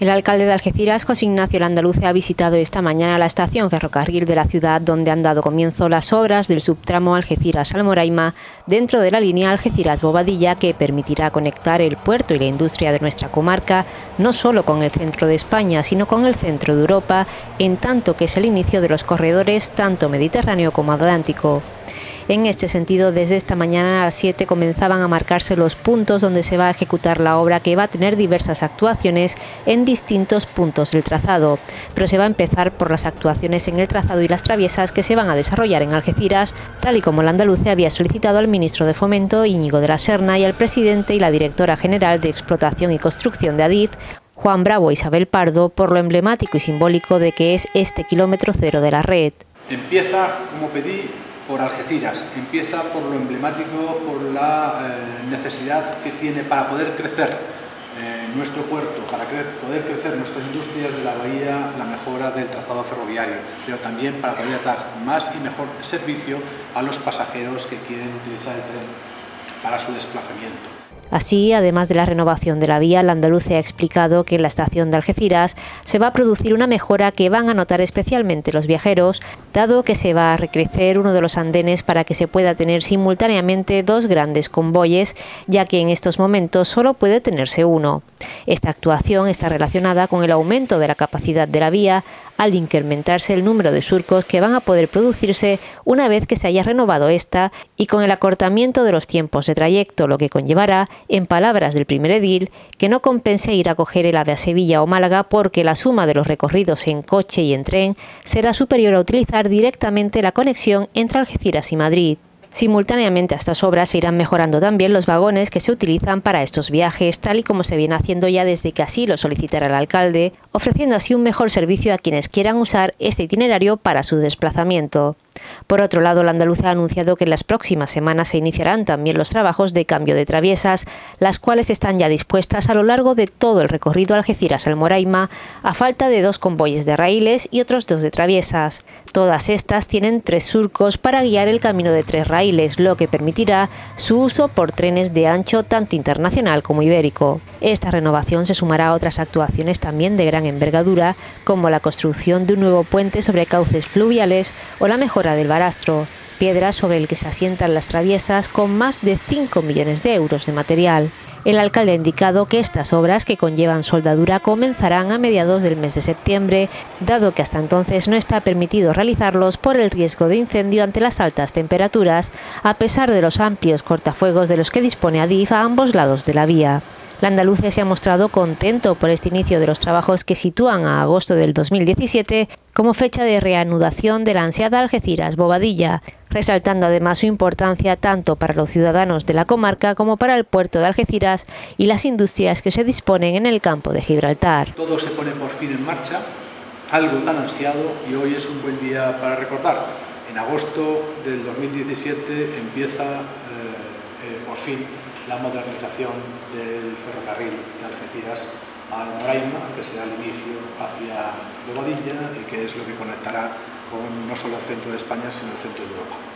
El alcalde de Algeciras, José Ignacio Landaluce, ha visitado esta mañana la estación ferrocarril de la ciudad donde han dado comienzo las obras del subtramo Algeciras-Almoraima dentro de la línea Algeciras-Bobadilla que permitirá conectar el puerto y la industria de nuestra comarca no solo con el centro de España, sino con el centro de Europa, en tanto que es el inicio de los corredores tanto mediterráneo como atlántico. En este sentido, desde esta mañana a las 7 comenzaban a marcarse los puntos donde se va a ejecutar la obra que va a tener diversas actuaciones en distintos puntos del trazado. Pero se va a empezar por las actuaciones en el trazado y las traviesas que se van a desarrollar en Algeciras, tal y como el andaluce había solicitado al ministro de Fomento, Íñigo de la Serna, y al presidente y la directora general de Explotación y Construcción de ADIF, Juan Bravo Isabel Pardo, por lo emblemático y simbólico de que es este kilómetro cero de la red. Empieza, como pedí, por Algeciras. Empieza por lo emblemático, por la eh, necesidad que tiene para poder crecer eh, nuestro puerto, para poder crecer nuestras industrias de la bahía, la mejora del trazado ferroviario, pero también para poder dar más y mejor servicio a los pasajeros que quieren utilizar el tren para su desplazamiento. Así, además de la renovación de la vía, la andaluce ha explicado que en la estación de Algeciras se va a producir una mejora que van a notar especialmente los viajeros, dado que se va a recrecer uno de los andenes para que se pueda tener simultáneamente dos grandes convoyes, ya que en estos momentos solo puede tenerse uno. Esta actuación está relacionada con el aumento de la capacidad de la vía, al incrementarse el número de surcos que van a poder producirse una vez que se haya renovado esta y con el acortamiento de los tiempos de trayecto, lo que conllevará, en palabras del primer edil, que no compense ir a coger el AVE a Sevilla o Málaga porque la suma de los recorridos en coche y en tren será superior a utilizar directamente la conexión entre Algeciras y Madrid. Simultáneamente a estas obras se irán mejorando también los vagones que se utilizan para estos viajes, tal y como se viene haciendo ya desde que así lo solicitara el alcalde, ofreciendo así un mejor servicio a quienes quieran usar este itinerario para su desplazamiento. Por otro lado, la andaluza ha anunciado que en las próximas semanas se iniciarán también los trabajos de cambio de traviesas, las cuales están ya dispuestas a lo largo de todo el recorrido Algeciras-Almoraima, a falta de dos convoyes de raíles y otros dos de traviesas. Todas estas tienen tres surcos para guiar el camino de tres raíles, lo que permitirá su uso por trenes de ancho tanto internacional como ibérico. Esta renovación se sumará a otras actuaciones también de gran envergadura, como la construcción de un nuevo puente sobre cauces fluviales o la mejora del Barastro, piedra sobre el que se asientan las traviesas con más de 5 millones de euros de material. El alcalde ha indicado que estas obras que conllevan soldadura comenzarán a mediados del mes de septiembre, dado que hasta entonces no está permitido realizarlos por el riesgo de incendio ante las altas temperaturas, a pesar de los amplios cortafuegos de los que dispone Adif a ambos lados de la vía. La andaluce se ha mostrado contento por este inicio de los trabajos que sitúan a agosto del 2017 como fecha de reanudación de la ansiada Algeciras Bobadilla, resaltando además su importancia tanto para los ciudadanos de la comarca como para el puerto de Algeciras y las industrias que se disponen en el campo de Gibraltar. Todo se pone por fin en marcha, algo tan ansiado y hoy es un buen día para recordar. En agosto del 2017 empieza eh, por fin la modernización del ferrocarril de Algeciras a Moraima, que será el inicio hacia Bobadilla y que es lo que conectará con no solo el centro de España, sino el centro de Europa.